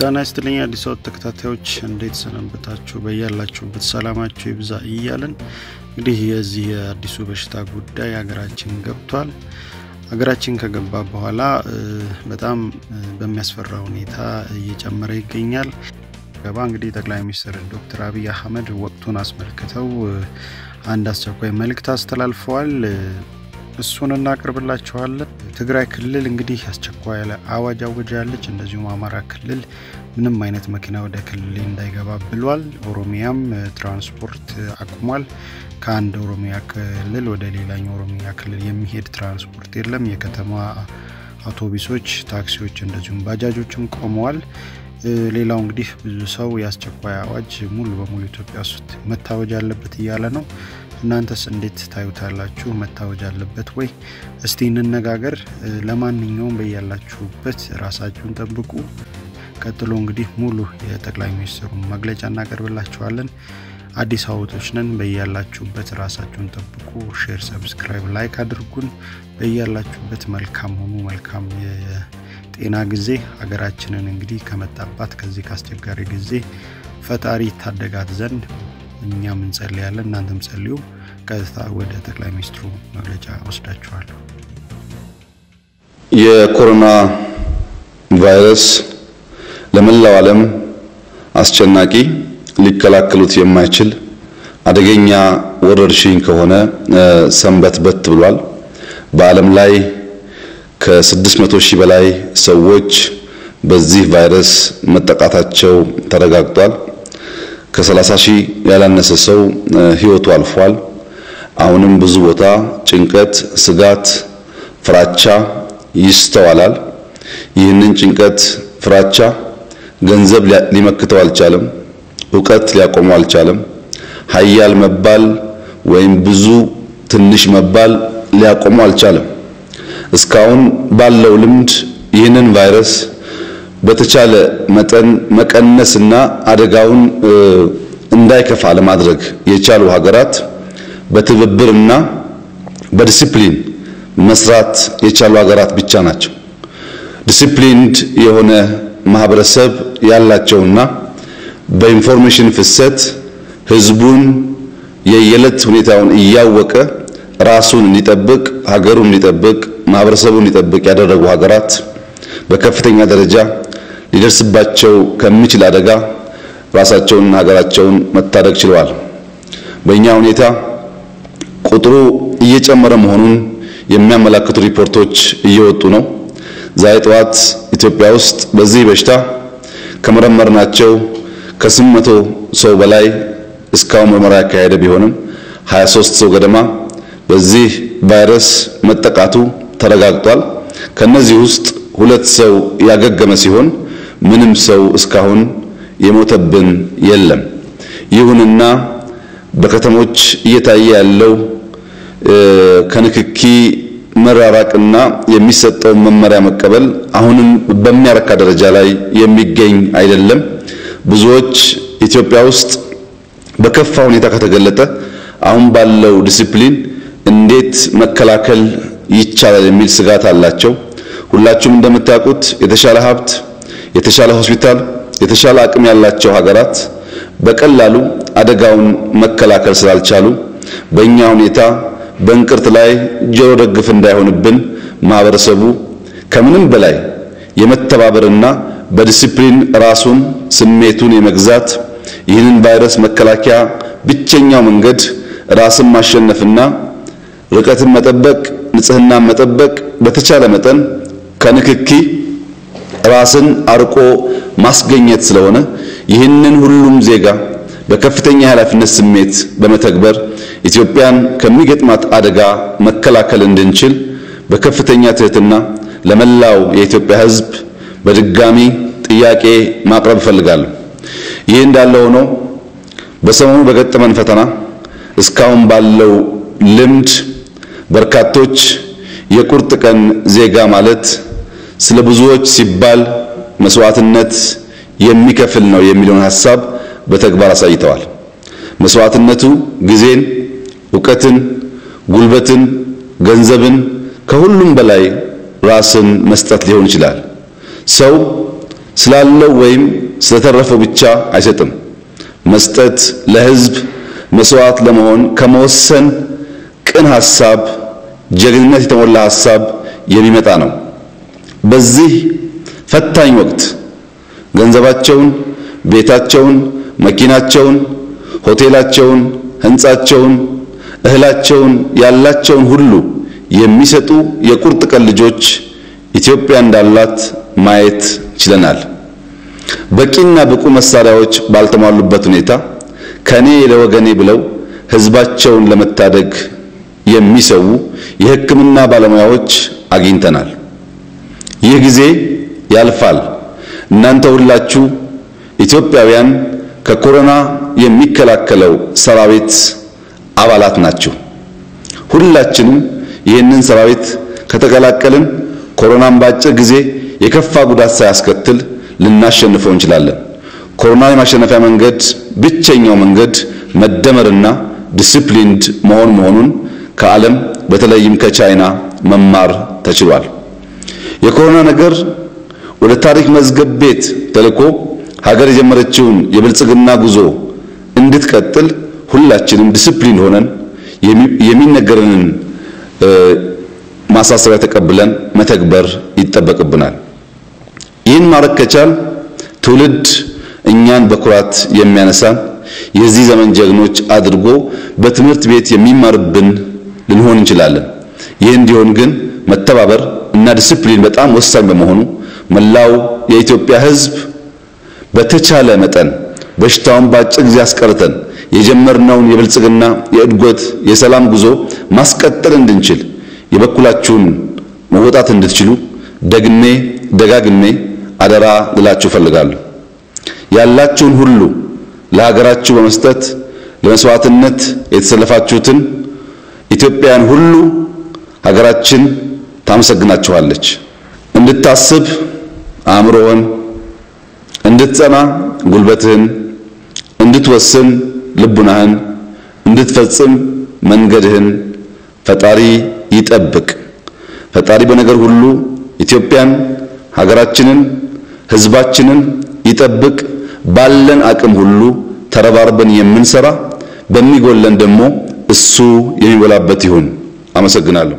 ጤና ይስጥልኝ አዲስ አበባ ተከታታዮች እንዴት ሰነበታችሁ? በያላችሁበት ሰላማችሁ ይብዛ እያለን እንግዲህ የዚህ የአዲሱ በሽታ ጉዳይ ሀገራችን ገብቷል። ሀገራችን ከገባ በኋላ በጣም በሚያስፈራ ሁኔታ እየጨመረ ይገኛል። ገባ እንግዲህ ጠቅላይ ሚኒስትር ዶክተር አብይ አህመድ ወቅቱን አስመልክተው አንድ አስቸኳይ መልእክት አስተላልፈዋል። እሱን እናቀርብላችኋለን። ትግራይ ክልል እንግዲህ አስቸኳይ አዋጅ አውጃለች። እንደዚሁም አማራ ክልል ምንም አይነት መኪና ወደ ክልል እንዳይገባ ብሏል። ኦሮሚያም ትራንስፖርት አቁሟል። ከአንድ ኦሮሚያ ክልል ወደ ሌላኛው ኦሮሚያ ክልል የሚሄድ ትራንስፖርት የለም። የከተማ አውቶቡሶች፣ ታክሲዎች እንደዚሁም ባጃጆችም ቆመዋል። ሌላው እንግዲህ ብዙ ሰው የአስቸኳይ አዋጅ ሙሉ በሙሉ ኢትዮጵያ ውስጥ መታወጅ አለበት እያለ ነው። እናንተስ እንዴት ታዩታላችሁ? መታወጅ አለበት ወይ? እስቲ እንነጋገር። ለማንኛውም በያላችሁበት ራሳችሁን ጠብቁ። ቀጥሎ እንግዲህ ሙሉ የጠቅላይ ሚኒስትሩን መግለጫ እናቀርብላችኋለን። አዲስ አበቦች ነን። በያላችሁበት ራሳችሁን ጠብቁ። share፣ subscribe፣ like አድርጉን። በያላችሁበት መልካም ሆኑ። መልካም የጤና ጊዜ ሀገራችንን እንግዲህ ከመጣባት ከዚህ ከአስቸጋሪ ጊዜ ፈጣሪ ታደጋት ዘንድ እኛም እንጸልያለን። እናንተም ጸልዩ። ቀጥታ ወደ ጠቅላይ ሚኒስትሩ መግለጫ ወስዳችኋለሁ። የኮሮና ቫይረስ ለመላው ዓለም አስጨናቂ ሊከላከሉት የማይችል አደገኛ ወረርሽኝ ከሆነ ሰንበትበት ብሏል። በዓለም ላይ ከ600 ሺህ በላይ ሰዎች በዚህ ቫይረስ መጠቃታቸው ተረጋግጧል። ከ30 ሺህ ያላነሰ ሰው ሕይወቱ አልፏል። አሁንም ብዙ ቦታ ጭንቀት፣ ስጋት፣ ፍራቻ ይስተዋላል። ይህንን ጭንቀት፣ ፍራቻ ገንዘብ ሊመክተው አልቻለም። እውቀት ሊያቆመው አልቻለም። ሀያል መባል ወይም ብዙ ትንሽ መባል ሊያቆመው አልቻለም። እስካሁን ባለው ልምድ ይህንን ቫይረስ በተቻለ መጠን መቀነስና አደጋውን እንዳይከፋ ለማድረግ የቻሉ ሀገራት በትብብርና በዲሲፕሊን መስራት የቻሉ ሀገራት ብቻ ናቸው። disciplined የሆነ ማህበረሰብ ያላቸውና በ information ፍሰት ህዝቡን የየዕለት ሁኔታውን እያወቀ ራሱን እንዲጠብቅ፣ ሀገሩን እንዲጠብቅ፣ ማህበረሰቡን እንዲጠብቅ ያደረጉ ሀገራት በከፍተኛ ደረጃ ሊደርስባቸው ከሚችል አደጋ ራሳቸውንና ሀገራቸውን መታደግ ችለዋል። በእኛ ሁኔታ ቁጥሩ እየጨመረ መሆኑን የሚያመላክቱ ሪፖርቶች እየወጡ ነው። ዛሬ ጠዋት ኢትዮጵያ ውስጥ በዚህ በሽታ ከመረመርናቸው ከስምንት መቶ ሰው በላይ እስካሁን ምርመራ ያካሄደ ቢሆንም 23 ሰው ገደማ በዚህ ቫይረስ መጠቃቱ ተረጋግጧል። ከነዚህ ውስጥ ሁለት ሰው ያገገመ ሲሆን ምንም ሰው እስካሁን የሞተብን የለም። ይሁንና በከተሞች እየታየ ያለው ከንክኪ መራራቅና የሚሰጠውን መመሪያ መቀበል አሁንም በሚያረካ ደረጃ ላይ የሚገኝ አይደለም። ብዙዎች ኢትዮጵያ ውስጥ በከፋ ሁኔታ ከተገለጠ አሁን ባለው ዲሲፕሊን እንዴት መከላከል ይቻላል የሚል ስጋት አላቸው። ሁላችሁም እንደምታውቁት የተሻለ ሀብት፣ የተሻለ ሆስፒታል፣ የተሻለ አቅም ያላቸው ሀገራት በቀላሉ አደጋውን መከላከል ስላልቻሉ በእኛ ሁኔታ በእንቅርት ላይ ጆሮ ደግፍ እንዳይሆንብን ማህበረሰቡ ከምንም በላይ የመተባበርና በዲሲፕሊን ራሱን ስሜቱን የመግዛት ይህንን ቫይረስ መከላከያ ብቸኛው መንገድ ራስን ማሸነፍና ርቀትን መጠበቅ፣ ንጽህናን መጠበቅ፣ በተቻለ መጠን ከንክኪ ራስን አርቆ ማስገኘት ስለሆነ ይህንን ሁሉም ዜጋ በከፍተኛ የኃላፊነት ስሜት በመተግበር ኢትዮጵያን ከሚገጥማት አደጋ መከላከል እንድንችል በከፍተኛ ትህትና ለመላው የኢትዮጵያ ሕዝብ በድጋሚ ጥያቄ ማቅረብ እፈልጋለሁ። ይህ እንዳለ ሆኖ በሰሞኑ በገጠመን ፈተና እስካሁን ባለው ልምድ በርካቶች የቁርጥ ቀን ዜጋ ማለት ስለ ብዙዎች ሲባል መስዋዕትነት የሚከፍል ነው የሚለውን ሐሳብ በተግባር አሳይተዋል። መስዋዕትነቱ ጊዜን፣ እውቀትን፣ ጉልበትን፣ ገንዘብን ከሁሉም በላይ ራስን መስጠት ሊሆን ይችላል። ሰው ስላለው ወይም ስለተረፈው ብቻ አይሰጥም። መስጠት ለሕዝብ መስዋዕት ለመሆን ከመወሰን ቅን ሐሳብ፣ ጀግንነት የተሞላ ሐሳብ የሚመጣ ነው። በዚህ ፈታኝ ወቅት ገንዘባቸውን፣ ቤታቸውን፣ መኪናቸውን፣ ሆቴላቸውን፣ ሕንጻቸውን፣ እህላቸውን፣ ያላቸውን ሁሉ የሚሰጡ የቁርጥ ቀን ልጆች ኢትዮጵያ እንዳላት ማየት ችለናል። በቂና ብቁ መሳሪያዎች ባልተሟሉበት ሁኔታ ከኔ ለወገኔ ብለው ሕዝባቸውን ለመታደግ የሚሰዉ የሕክምና ባለሙያዎች አግኝተናል። ይህ ጊዜ ያልፋል። እናንተ ሁላችሁ ኢትዮጵያውያን ከኮሮና የሚከላከለው ሰራዊት አባላት ናችሁ። ሁላችንም ይህንን ሰራዊት ከተቀላቀልን ኮሮናን በአጭር ጊዜ የከፋ ጉዳት ሳያስከትል ልናሸንፈው እንችላለን። ኮሮና የማሸነፊያ መንገድ ብቸኛው መንገድ መደመርና disciplined መሆን መሆኑን ከዓለም በተለይም ከቻይና መማር ተችሏል። የኮሮና ነገር ወደ ታሪክ መዝገብ ቤት ተልኮ ሀገር የጀመረችውን የብልጽግና ጉዞ እንድትቀጥል ሁላችንም disciplined ሆነን የሚነገረንን ማሳሰቢያ ተቀብለን መተግበር ይጠበቅብናል። ይህን ማድረግ ከቻል ትውልድ እኛን በኩራት የሚያነሳን የዚህ ዘመን ጀግኖች አድርጎ በትምህርት ቤት የሚማርብን ልንሆን እንችላለን። ይህ እንዲሆን ግን መተባበር እና ዲሲፕሊን በጣም ወሳኝ በመሆኑ መላው የኢትዮጵያ ሕዝብ በተቻለ መጠን በሽታውን በአጭር ጊዜ አስቀርተን የጀመርነውን የብልጽግና የእድገት የሰላም ጉዞ ማስቀጠል እንድንችል የበኩላችሁን መወጣት እንድትችሉ ደግሜ ደጋግሜ አደራ ልላችሁ እፈልጋለሁ። ያላችሁን ሁሉ ለሀገራችሁ በመስጠት ለመስዋዕትነት የተሰለፋችሁትን ኢትዮጵያውያን ሁሉ ሀገራችን ታመሰግናችኋለች። እንድታስብ አእምሮህን፣ እንድትጸና ጉልበትህን፣ እንድትወስን ልቡናህን፣ እንድትፈጽም መንገድህን ፈጣሪ ይጠብቅ። ፈጣሪ በነገር ሁሉ ኢትዮጵያን፣ ሀገራችንን፣ ሕዝባችንን ይጠብቅ። ባለን አቅም ሁሉ ተረባርበን የምንሰራ በሚጎለን ደግሞ እሱ የሚበላበት ይሁን። አመሰግናለሁ።